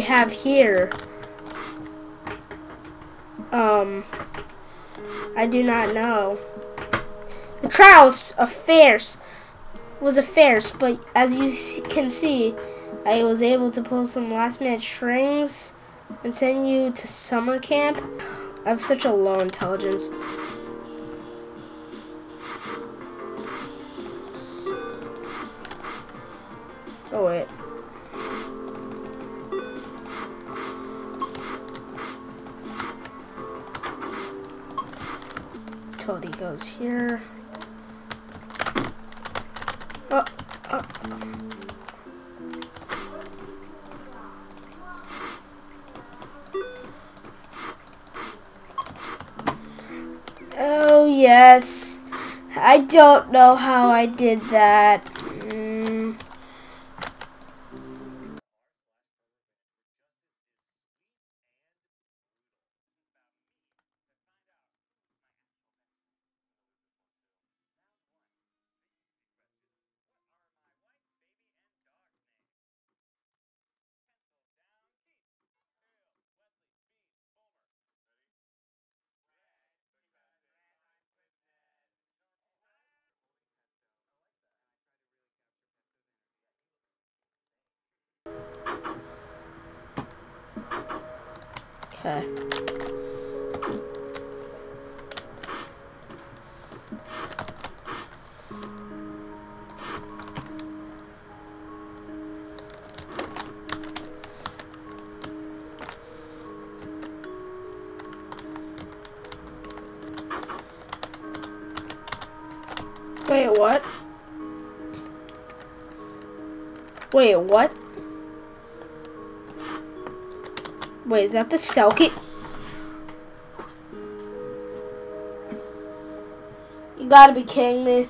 have here? Um, I do not know. The trials of fairs was a fairs, but as you can see, I was able to pull some last minute strings and send you to summer camp. I have such a low intelligence. Oh wait. Toady goes here. Oh, oh. Oh yes. I don't know how I did that. Okay. Wait, what? Wait, what? Wait, is that the Selkie? You gotta be kidding me.